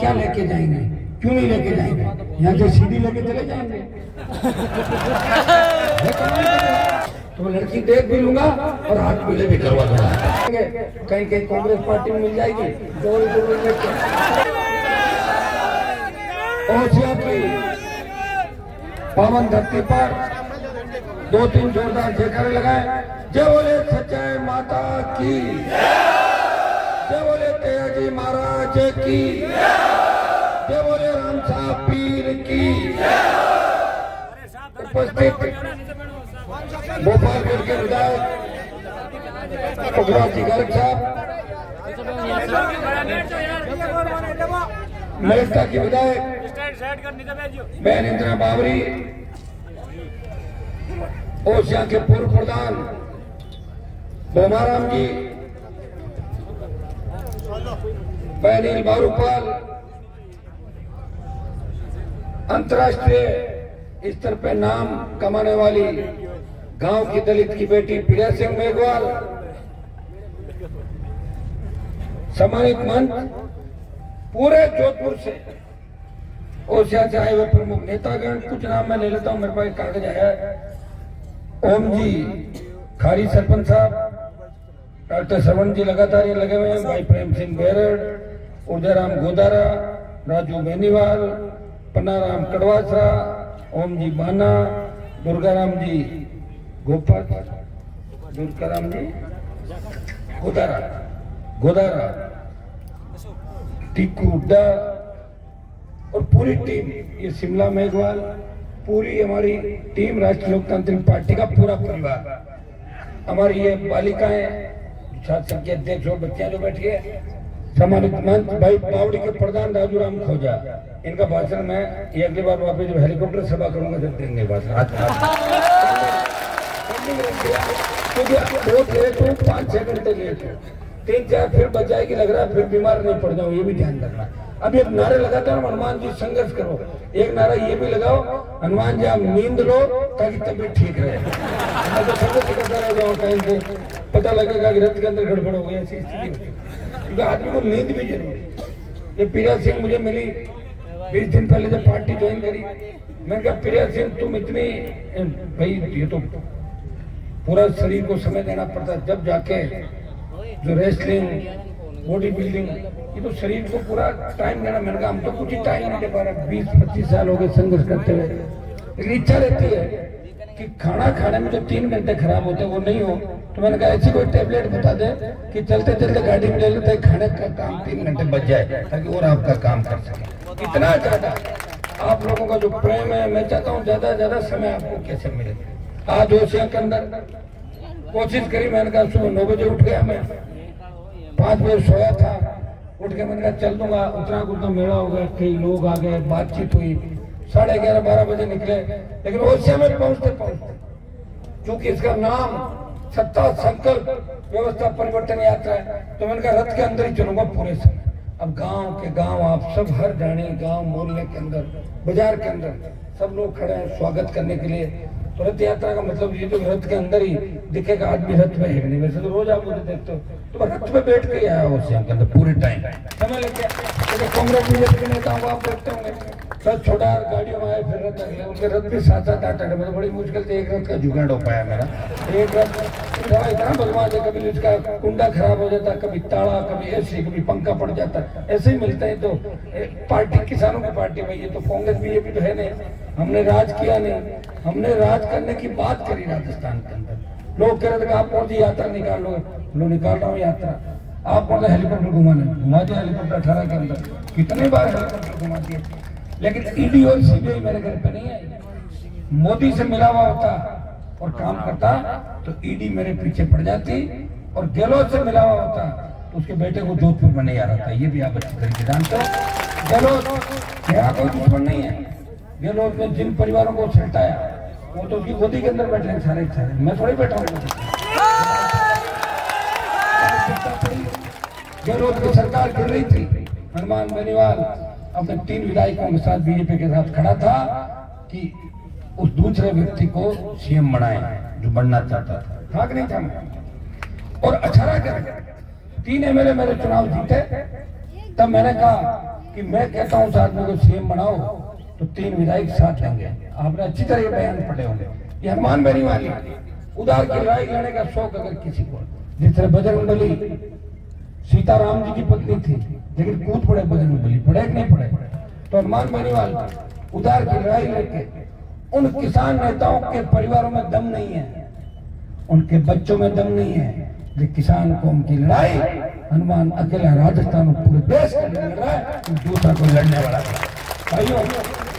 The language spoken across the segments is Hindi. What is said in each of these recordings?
क्या लेके जाएँगे? क्यों नहीं लेके जाएँगे? यहाँ से सीढ़ी लेके चले जाएँगे। तो लड़की देख भी लूँगा और हाथ पीले भी करवा दूँगा। कहीं कहीं कांग्रेस पार्टी में मिल जाएगी। की पावन धरती पर। दो, तीन जोरदार जयकारे लगाए। जय बोले सच्चाई माता की। जय बोले तेज़ी महाराज की। जय बोले पीर की उपस्थित। भोपालगढ़ के विधायक जी गर्ग साहब। मेहता की विधायक, बहन इंदिरा बाबरी। ओसिया के पूर्व प्रधान, बोमाराम जी। बहनील बारूपाल अंतर्राष्ट्रीय स्तर पर नाम कमाने वाली गाँव की दलित की बेटी प्रिया सिंह मेघवाल। सम्मानित मंच पूरे जोधपुर से। ओसिया से आए हुए प्रमुख नेतागण, कुछ नाम मैं ले लेता हूँ, मेरे पास कागज़ है। ओम जी खारी सरपंच साहब, डॉक्टर श्रवण जी लगातार ये लगे हुए हैं, भाई प्रेम सिंह बेरड़ उदयराम गोदारा, राजू बेनीवाल पन्नाराम कड़वासरा ओम जी बाना दुर्गाराम जी गोपाल दुर्गाराम जी गोदारा गोदारा, टीकू हुड्डा और पूरी टीम, ये शिमला मेघवाल, पूरी हमारी टीम राष्ट्रीय लोकतांत्रिक पार्टी का पूरा परिवार। हमारी ये बालिकाएँ छात्र के अध्यक्ष और बच्चियाँ जो बैठी है सम्मानित मंच भाई पावड़ी के प्रधान राजू राम खोजा। इनका भाषण मैं ये अगली बार वापस जब हेलीकॉप्टर सभा करूँगा जब देंगे भाषण। क्योंकि बहुत लेट हो पाँच छह घंटे लेट हो। तीन चार फिर बच जाएगी लग रहा है फिर बीमार नहीं पड़ जाओ ये भी ध्यान रखना। अब एक नारे लगाते हैं हनुमान जी संघर्ष करो। एक नारा ये भी लगाओ हनुमान जी आप नींद लो ताकि तबीयत ठीक रहे। मैं तो संघर्ष करता रह जाऊँ टाइम से। पता लगेगा कि रथ के अंदर गड़बड़ हो गई ऐसी स्थिति है। क्योंकि आदमी को नींद भी ज़रूरी ये प्रिया सिंह मुझे मिली, बीस दिन पहले जब पार्टी ज्वाइन करी। मैंने कहा, प्रिया सिंह, तुम इतनी, भाई, ये तो पूरा शरीर को समय देना पड़ता जब जाके जो रेसलिंग बॉडी बिल्डिंग ये तो शरीर को पूरा टाइम देना। मैंने कहा, हम तो कुछ ही टाइम नहीं दे पा रहे। बीस पच्चीस साल हो गए संघर्ष करते हुए। लेकिन इच्छा रहती है। कि खाना खाने में जो तीन घंटे खराब होते हैं, वो नहीं हो तो मैंने कहा, ऐसी कोई टेबलेट बता दे कि चलते चलते गाड़ी में ले लेते, खाने का काम तीन घंटे बच जाए, ताकि और आपका काम कर सके। इतना ज़्यादा। आप लोगों का जो प्रेम है, मैं चाहता हूँ ज़्यादा ज़्यादा समय आपको कैसे मिले? आज ओसिया के अंदर कोशिश करी, मैंने कहा, सुबह नौ बजे उठ गया मैं। पाँच बजे सोया था, उठ के मैंने कहा, चल दूँगा उतना कुछ मेला हो गया, कई लोग आ गए, बातचीत हुई। साढ़े ग्यारह बारह बजे निकले। लेकिन ओसिया में पहुँचते पहुँचते क्योंकि इसका नाम सत्ता संकल्प व्यवस्था परिवर्तन यात्रा है तो मैंने कहा रथ के अंदर ही चलूँगा पूरे समय। अब गाँव के गाँव आप सब हर जाने गाँव मोहल्ले के अंदर बाज़ार के अंदर सब लोग खड़े हैं स्वागत करने के लिए। तो रथ यात्रा का मतलब ये तो रथ के अंदर ही दिखेगा आदमी रथ में है नहीं? वैसे तो रोज आप मुझे देखते हो। तो रथ में बैठ के आया हूँ। पूरे टाइम समय गया कांग्रेस के नेताओं को आप देखते होंगे। सब छोटा गाड़ियों में आए, फिर रथ उनके रथ भी सात सात, आठ आठ मतलब बड़ी मुश्किल से एक रथ का जुगाड़ हो पाया मेरा। एक रथ इतना बदमाश है, कभी इसका कुंडा खराब हो जाता, कभी ताला, कभी ऐसे, कभी पंखा पड़ जाता। ऐसे ही मिलता है तो पार्टी, किसानों की पार्टी में ये तो कांग्रेस बीजेपी तो है नहीं। हमने राज किया नहीं। हमने राज करने की बात करी राजस्थान के अंदर। लोग कह रहे थे आप कौन सी यात्रा निकाल लोगे लो निकाल रहा हूँ यात्रा। आप कौन सा हेलीकॉप्टर घुमाने घुमा दिया हेलीकॉप्टर अठारह के अंदर। कितने बार हेलीकॉप्टर घुमा दिए? लेकिन ईडी और सीबीआई मेरे घर पे नहीं आई। मोदी से मिला हुआ होता और काम करता तो ईडी मेरे पीछे पड़ जाती और गहलोत से मिला हुआ होता तो उसके बेटे को जोधपुर में नहीं आ रहा था। ये भी आप अच्छी तरीके जानते हो। गहलोत मेरा कोई दुश्मन नहीं है। गहलोत ने जिन परिवारों को छलटाया, वो तो उसकी गोदी के अंदर बैठे हैं सारे सारे। मैं थोड़ी बैठा हूँ। गहलोत की सरकार गिर रही थी। हनुमान बेनीवाल अपने तीन विधायकों के साथ बीजेपी के साथ खड़ा था कि उस दूसरे व्यक्ति को सीएम बनाए, जो बनना चाहता था। कि नहीं था। मैं और अठारह के तीन एमएलए मेरे चुनाव जीते, तब मैंने कहा कि मैं कहता हूँ उस आदमी को सीएम बनाओ तो तीन विधायक साथ लेंगे। आपने अच्छी तरह बयान पढ़े होंगे। ये हनुमान बनी वाली, उदार की लड़ाई लड़ने का शौक अगर किसी को जिस तरह बजरंग बली सीताराम जी की पत्नी थी लेकिन कूद पड़े बजरंग बली पड़े कि नहीं पड़े? तो हनुमान बनीवाल उदार की लड़ाई लड़के उन किसान नेताओं के परिवारों में दम नहीं है, उनके बच्चों में दम नहीं है जो किसान कौम की लड़ाई हनुमान अकेला राजस्थान और पूरे देश के लिए लड़ रहा है दूसरा कोई लड़ने वाला भाइयों,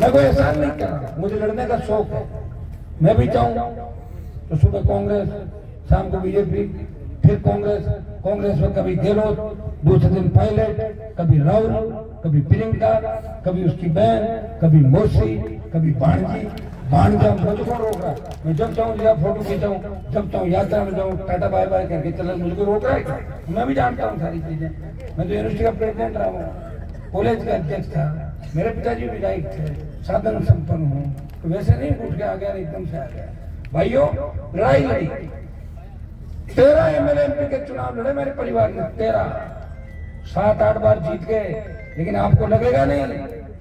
मैं कोई एहसान नहीं कर रहा, मुझे लड़ने का शौक है। मैं भी चाहूँ तो सुबह कांग्रेस, शाम को बीजेपी, फिर कांग्रेस कांग्रेस में कभी गहलोत दूसरे दिन पायलट कभी राहुल, कभी प्रियंका, कभी उसकी बहन, कभी मौसी, कभी भाणजी भाणजा मुझको रोक रहा है? मैं जब चाहूँ या फ़ोटो खींचाऊँ, जब चाहूँ यात्रा में जाऊँ, टाटा बाय बाय करके चला मुझको रोक रहा है मैं भी जानता हूँ सारी चीज़ें। मैं तो यूनिवर्सिटी का प्रेसिडेंट रहा हूँ कॉलेज का अध्यक्ष था। मेरे पिताजी विधायक थे, साधन संपन्न हूँ। तो वैसे नहीं, उठ के आ गया, एकदम से आ गया। भाइयों, लड़ाई लड़ी। तेरह एमएलए एमपी के चुनाव लड़े मेरे परिवार ने तेरह सात, आठ बार जीत गए, लेकिन आपको लगेगा नहीं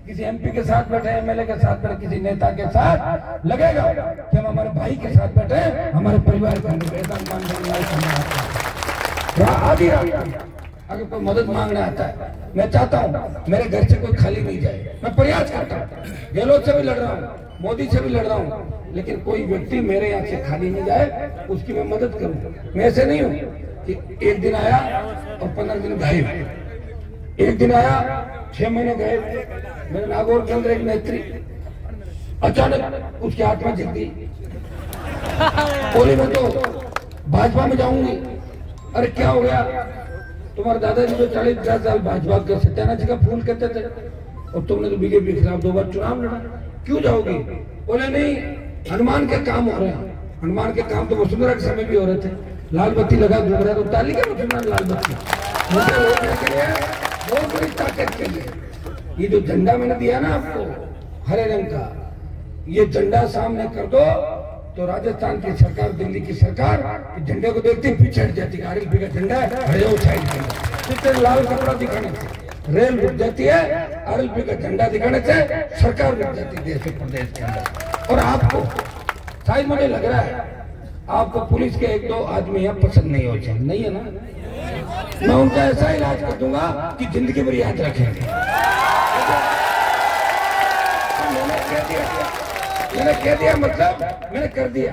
किसी एमपी के साथ बैठे एमएलए के साथ बैठे, किसी नेता के साथ लगेगा कि हम हमारे भाई के साथ बैठे, हमारे परिवार के मान आधी अगर कोई मदद मांगने आता है, मैं चाहता हूँ मेरे घर से कोई खाली नहीं जाए। मैं प्रयास करता हूँ गहलोत से भी लड़ रहा हूँ। मोदी से भी लड़ रहा हूँ, लेकिन कोई व्यक्ति मेरे यहाँ से खाली नहीं जाए, उसकी मैं मदद करूँ। मैं ऐसे नहीं हूँ कि एक दिन आया और पंद्रह दिन गायब। एक दिन आया, छह महीने गए मेरे नागौर के अंदर एक नेत्री अचानक उसकी आत्मा जग गई। बोली, मैं तो भाजपा में जाऊँगी। अरे, क्या हो गया? तुम्हारे दादाजी जो चालीस पचास साल भाजपा के सत्यानाथ जी का फूल कहते थे और तुमने तो बीजेपी के खिलाफ दो बार चुनाव लड़ा। क्यों जाओगे? बोले, नहीं, हनुमान के काम हो रहे हैं हनुमान के काम तो वसुंधरा के समय भी हो रहे थे। लाल बत्ती लगा घूम रहा तो ताली के मुसलमान लाल बत्ती? बहुत बड़ी ताकत के लिए। ये जो झंडा मैंने दिया ना आपको, हरे रंग का, ये झंडा सामने कर दो तो राजस्थान की सरकार, दिल्ली की सरकार झंडे को देखते पीछे झंडा है, हरे साइड लाल कपड़ा दिखाने। रेल रुक जाती है, आरएलपी का झंडा दिखाने से सरकार रुक जाती है देश प्रदेश के अंदर। और आपको शायद मुझे लग रहा है, आपको पुलिस के एक दो आदमी यहाँ पसंद नहीं हो। जाए नहीं है ना? मैं उनका ऐसा इलाज कर दूँगा कि ज़िंदगी भर याद दिया, मैंने कह दिया मतलब मैंने कर दिया।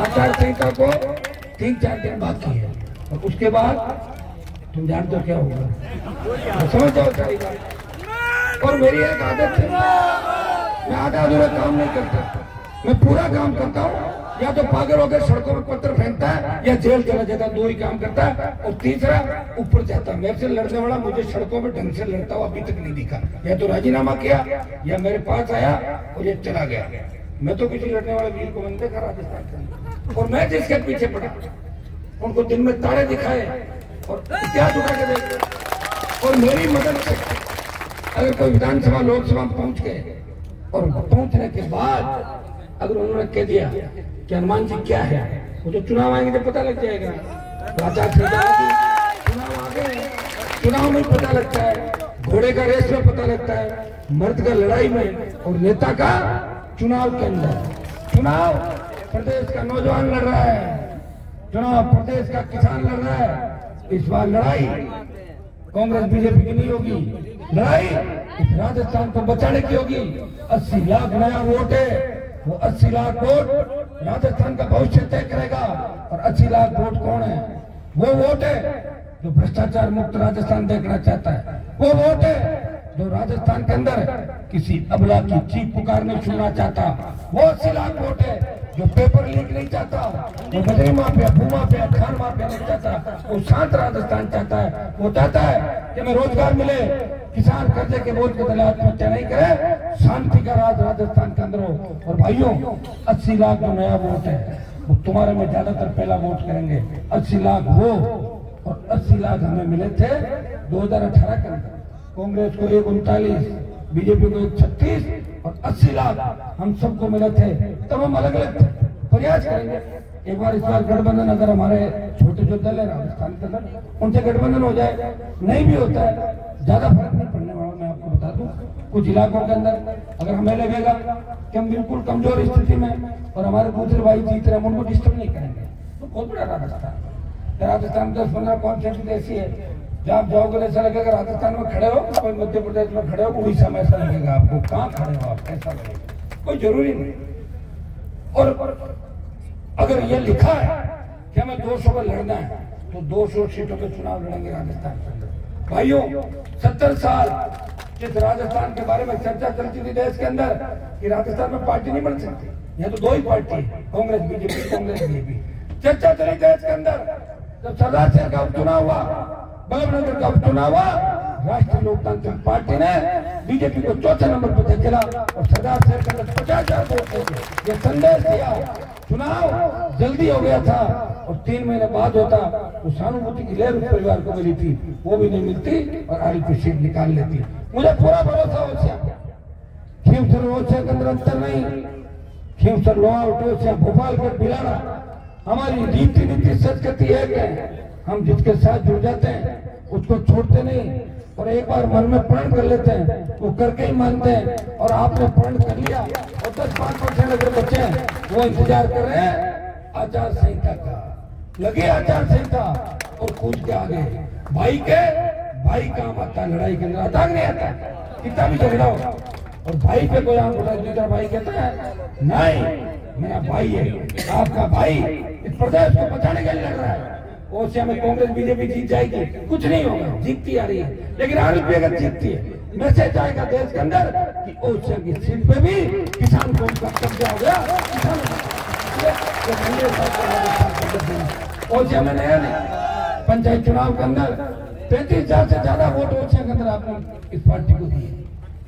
आचार संहिता को तीन चार दिन बाकी है और उसके बाद तुम जानते हो क्या होगा समझ जाओ सारी बात। और मेरी एक आदत है। मैं आधा अधूरा काम नहीं करता। मैं पूरा काम करता हूँ। या तो पागल होकर सड़कों में पत्थर फेंकता है, या जेल चला जाता, दो ही काम करता है, और तीसरा, ऊपर जाता मेरे से लड़ने वाला, मुझे सड़कों में ढंग से लड़ता हुआ अभी तक नहीं दिखा। या तो राजीनामा किया, या मेरे पास आया, और ये चला गया। मैं तो किसी लड़ने वाले वीर को नहीं देखा राजस्थान के और मैं जिसके पीछे पड़ा, उनको दिन में तारे दिखाए और इतिहास उठा के देखे और मेरी मदद से अगर कोई विधानसभा, लोकसभा पहुँच गए और पहुँचने के बाद अगर उन्होंने कह दिया कि हनुमान जी क्या है, वो तो चुनाव आएँगे तो पता लग जाएगा। संहिता चुनाव आ गए, चुनाव में पता लगता है, घोड़े का रेस में पता लगता है, मर्द का लड़ाई में और नेता का चुनाव के अंदर। चुनाव प्रदेश का नौजवान लड़ रहा है, चुनाव प्रदेश का किसान लड़ रहा है इस बार लड़ाई। कांग्रेस बीजेपी की नहीं होगी। लड़ाई राजस्थान को बचाने की होगी। अस्सी लाख नया वोट है। वो अस्सी लाख वोट राजस्थान का भविष्य तय करेगा। और अस्सी लाख वोट कौन है? वो वोट है जो भ्रष्टाचार मुक्त राजस्थान देखना चाहता है। वो वोट है जो राजस्थान के अंदर किसी अबला की चीख पुकार नहीं सुनना चाहता। वो अस्सी लाख वोट है जो पेपर लीक नहीं चाहता वो बजरी माफिया, भू माफिया, खान माफिया नहीं चाहता वो शांत राजस्थान चाहता है, वो चाहता है कि हमें रोज़गार मिले, किसान कर्जे के बोझ के तले आत्महत्या नहीं करे, शांति का राज राजस्थान के अंदर हो। और भाइयों, अस्सी लाख जो नया वोट है, वो तुम्हारे में ज़्यादातर पहला वोट करेंगे। अस्सी लाख वो और अस्सी लाख हमें मिले थे 2018 के अंदर। कांग्रेस को एक उनतालीस बीजेपी को एक छत्तीस और अस्सी लाख हम सबको मिले थे तब हम अलग अलग प्रयास करेंगे। एक बार इस बार गठबंधन अगर हमारे छोटे जो दल है, राजस्थान के अंदर उनसे गठबंधन हो जाए, नहीं भी होता है, ज़्यादा फ़र्क नहीं पड़ेगा कुछ इलाकों के अंदर अगर हमें लगेगा कि हम बिल्कुल कमज़ोर स्थिति में और हमारे दूसरे भाई जीत रहे हम उनको डिस्टर्ब नहीं करेंगे तो बहुत बड़ा राजस्थान राजस्थान दस पंद्रह कॉन्सेंट ऐसी है? आप जाओगे ऐसा लगेगा राजस्थान में खड़े हो कोई मध्य प्रदेश में खड़े हो, उड़ीसा में ऐसा लगेगा आपको, कहाँ खड़े हो आप, कैसा लगेगा? कोई ज़रूरी नहीं। और अगर ये लिखा है कि हमें दो सौ पर लड़ना है तो दो सौ सीटों पे चुनाव लड़ेंगे राजस्थान के भाइयों, सत्तर साल जिस राजस्थान के बारे में चर्चा चलती थी देश के अंदर, कि राजस्थान में पार्टी नहीं बन सकती। यहाँ तो दो ही party Congress, BJP Congress, BJP. चर्चा चली देश के अंदर, जब सरदार सिंह का उपचुनाव हुआ बल्लभनगर का उपचुनाव राष्ट्रीय लोकतांत्रिक पार्टी ने बीजेपी को चौथे नंबर पर धकेला और सरदार सिंह के अंदर पचास हज़ार वोट ये संदेश दिया। चुनाव जल्दी हो गया था और तीन महीने बाद होता तो सहानुभूति की लहर परिवार को मिली थी। वो भी नहीं मिलती और आरी की सीट निकाल लेती। मुझे पूरा भरोसा हो खीमसर के अंदर अंतर नहीं। खीमसर लोहा टोसिया भोपाल के बिलाना हमारी रीति नीति संस्कृति है। कि हम जिसके साथ जुड़ जाते हैं, उसको छोड़ते नहीं और एक बार मन में प्रण कर लेते हैं, वो करके ही मानते हैं। और आपने प्रण कर लिया और दस पाँच परसेंट अगर बच्चे हैं, वो इंतज़ार कर रहे हैं, आचार संहिता का। लगे आचार संहिता और कूद के आगे। भाई के, भाई काम आता है लड़ाई के अंदर आता नहीं आता। कितना भी झगड़ा हो। और भाई पे कोई आँख उठा दूसरा भाई कहता है, नहीं, मेरा भाई है, आपका भाई इस प्रदेश को बचाने के लिए लड़ रहा है। ओसिया में कांग्रेस, बीजेपी जीत जाएगी। कुछ नहीं होगा। जीतती आ रही है। लेकिन आरएलपी अगर जीतती है, मैसेज आएगा देश के अंदर कि ओसिया की सीट पे भी किसान को उनका कब्जा हो गया। ओसिया में नया नहीं। पंचायत चुनाव के अंदर पैंतीस हज़ार से ज़्यादा वोट ओसिया के अंदर आपने इस पार्टी को दिए।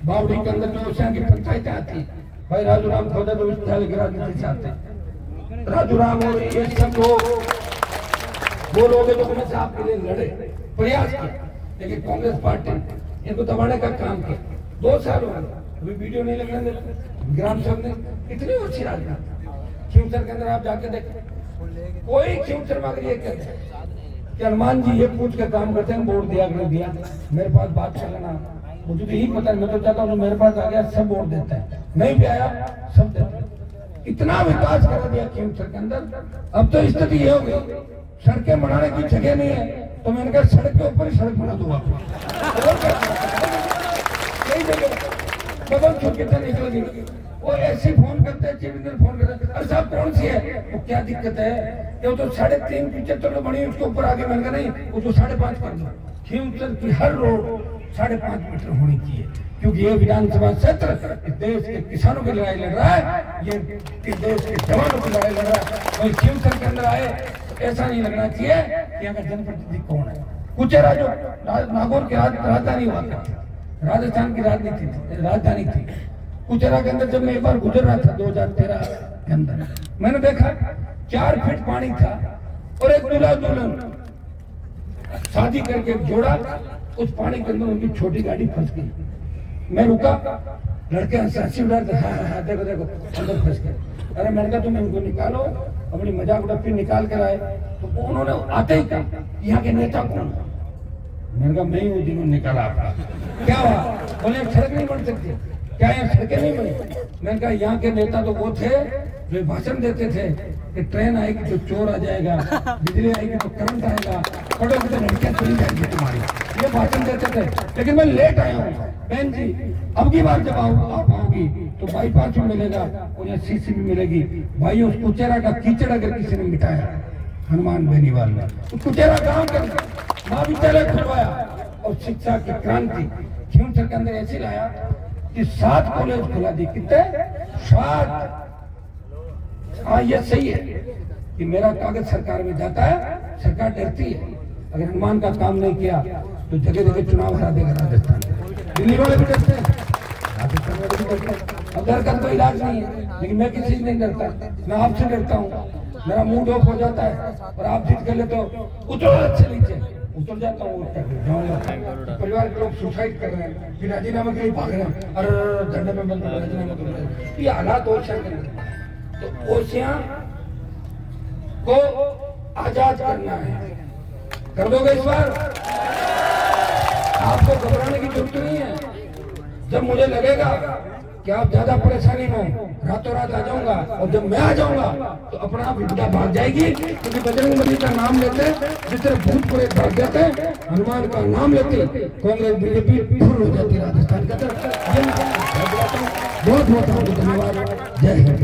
बावड़ी के अंदर जो ओसिया की पंचायतें आती, भाई राजू राम तो विश्वविद्यालय की राजनीति से आते। राजू राम और ये सब लोग वो लोग तो हमेशा आपके लिए लड़े, प्रयास किया लेकिन कांग्रेस पार्टी इनको दबाने का काम किया। दो साल हो गए। अभी वीडियो नहीं लगने देते ग्राम सभा ने इतनी अच्छी राजनीति खिमसर के अंदर आप जाके देखें। कोई खिमसर मगर ये कहते हैं कि हनुमान जी ये पूछ के काम करते हैं, वोट दिया कि नहीं दिया। मेरे पास बात चलना मुझे तो यही पता मैं तो चाहता हूँ मेरे पास आ गया, सब वोट देता है। नहीं भी आया, सब देता हैं। इतना विकास कर दिया खिमसर के अंदर। अब तो स्थिति ये हो गई। सड़कें बनाने की जगह नहीं है। तो मैंने कहा, सड़क के ऊपर ही सड़क बना बगल के निकल गई ऐसे फ़ोन करते हैं फ़ोन करते अरे साहब, कौन सी है? वो क्या दिक्कत है? तो साढ़े तीन पिछहत्तर तो बनी, उसके ऊपर आगे मैंने कहा, नहीं, वो तो साढ़े दो खीमचंद की हर रोड साढ़े पाँच मीटर होनी चाहिए। क्योंकि ये विधानसभा क्षेत्र देश के किसानों की लड़ाई लड़ रहा है। ये इस देश के जवानों की लड़ाई लड़ रहा है। वही खीमचंद के अंदर आए ऐसा नहीं लगना चाहिए कि यहाँ जनप्रतिनिधि कौन है। कुचेरा जो नागौर की राजधानी हुआ था। राजस्थान की राजनीति थी, राजधानी थी। कुचेरा के अंदर जब मैं एक बार गुजर रहा था 2013 के अंदर, मैंने देखा चार फीट पानी था और एक दूल्हा दुल्हन शादी करके जोड़ा, उस पानी के अंदर उनकी छोटी गाड़ी फंस गई। मैं रुका, लड़के हँसी उड़ा हाँ हाँ देखो देखो, अंदर फंस गए। अरे मैंने कहा, तुम इनको निकालो, अपनी मज़ाक उड़ापी निकाल कर आए। तो उन्होंने आते ही कहा, यहाँ के नेता कौन मैंने कहा, मैं ही जिन्होंने निकाला आपका। क्या हुआ? बोले सड़क नहीं बन सकती। क्या यहाँ सड़कें नहीं बनी? मैंने कहा, यहाँ के नेता तो वो थे जो भाषण देते थे कि ट्रेन आएगी तो चोर आ जाएगा, बिजली आएगी तो करंट आएगा पड़ोगे तो लड़कियाँ चली जाएँगी तुम्हारी। ये भाषण देते थे। लेकिन मैं लेट आया हूँ। बहन जी, अब की बार जब आप आओगी? तो बाईपास भी मिलेगा और यहाँ सीसी भी मिलेगी। भाई उस कुचेरा का कीचड़ अगर किसी ने मिटाया, हनुमान बेनीवाल ने, उस कुचेरा गाँव के महाविद्यालय खुलवाया और शिक्षा की क्रांति क्यों के अंदर ऐसे लाया कि सात कॉलेज खुला दी कितने? सात। हाँ ये सही है कि मेरा कागज़ सरकार में जाता है, सरकार डरती है। अगर हनुमान का काम नहीं किया तो जगह जगह चुनाव हरा देगा राजस्थान। दिल्ली वाले भी डरते हैं, राजस्थान वाले भी डरते हैं। अब डर का तो इलाज नहीं है, लेकिन मैं किसी से नहीं डरता। मैं आपसे डरता हूँ। मेरा मूड ऑफ़ हो जाता है और आप जीत कर ले तो उतरो अच्छे नीचे। उतर जाता हूँ परिवार के लोग सुसाइड कर रहे हैं। फिर राजीनामा के लिए भाग रहे हैं। अरे धरने में बंद राजीनामा कर हैं ये हालात ओसिया के तो ओसिया को आज़ाद करना है। कर दोगे इस बार? आपको घबराने की ज़रूरत नहीं है। जब मुझे लगेगा कि आप ज़्यादा परेशानी में रातों रात आ जाऊँगा, और जब मैं आ जाऊँगा तो अपना आप विपदा भाग जाएगी, क्योंकि बजरंग बली का नाम लेते जितने भूत पूरे भाग जाते हनुमान का नाम लेते कांग्रेस, बीजेपी फुल हो जाती राजस्थान के अंदर बहुत बहुत धन्यवाद। जय हिंद।